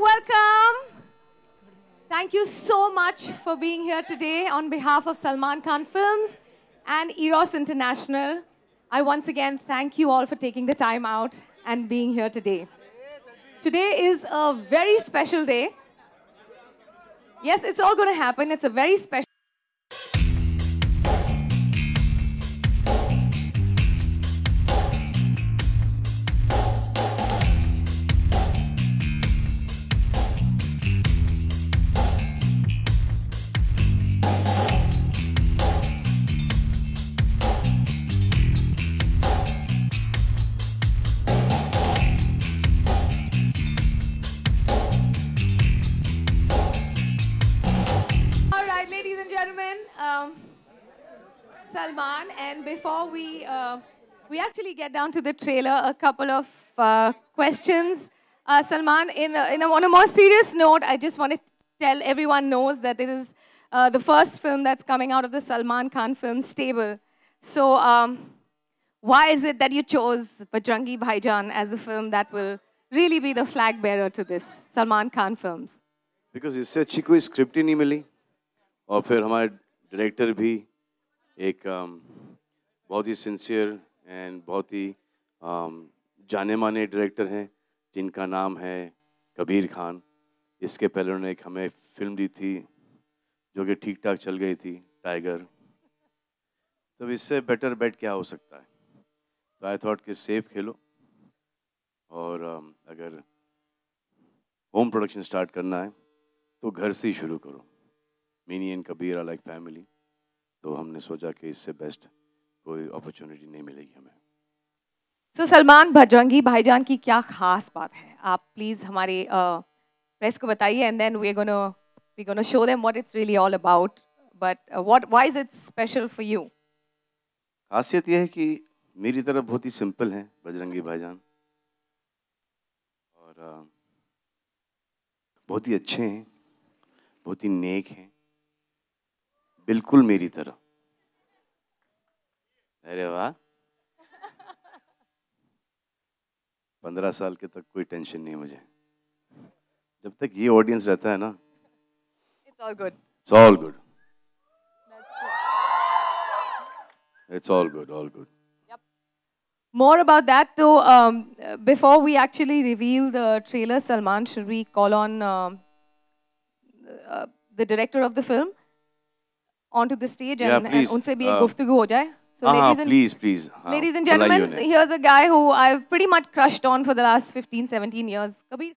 welcome. Thank you so much for being here today on behalf of Salman Khan Films and Eros International. I once again thank you all for taking the time out and being here today. Today is a very special day. Yes, it's all going to happen. It's a very special gentlemen, um, Salman, and before we uh, we actually get down to the trailer, a couple of uh, questions. Uh, Salman, in a, in a, on a more serious note, I just want to tell everyone knows that this is uh, the first film that's coming out of the Salman Khan film stable. So, um, why is it that you chose Bajrangi Bhaijaan as the film that will really be the flag bearer to this Salman Khan films? Because इससे अच्छी कोई script ही नहीं मिली और फिर हमारे director भी एक um, बहुत ही सिंसियर एंड बहुत ही um, जाने माने डायरेक्टर हैं जिनका नाम है कबीर खान। इसके पहले उन्होंने एक हमें फ़िल्म दी थी जो कि ठीक ठाक चल गई थी टाइगर तो इससे बेटर बेट क्या हो सकता है? तो आई थॉट कि सेफ़ खेलो। और um, अगर होम प्रोडक्शन स्टार्ट करना है तो घर से ही शुरू करो। Mini and Kabir like family तो हमने सोचा कि इससे बेस्ट कोई अपॉर्चुनिटी नहीं मिलेगी हमें। सो सलमान भजरंगी भाईजान की क्या खास बात है? आप प्लीज़ हमारे प्रेस को बताइए and then we gonna we gonna show them what it's really all about but what why is it special for you खासियत यह है कि मेरी तरफ़ बहुत ही सिंपल है बजरंगी भाईजान और बहुत ही अच्छे हैं बहुत ही नेक हैं। बिल्कुल मेरी तरह अरे वाह पंद्रह साल के तक कोई टेंशन नहीं मुझे जब तक ये ऑडियंस रहता है ना it's all good it's all good it's all good all good More about that, though, um, uh, before we actually reveal the trailer, Salman, should we call on um, uh, the director of the film onto the stage and, and unse bhi ek guftugu ho jaye. So uh -huh, ladies and, please, please. Uh, ladies and gentlemen, here's a guy who I've pretty much crushed on for the last 15, 17 years. Kabir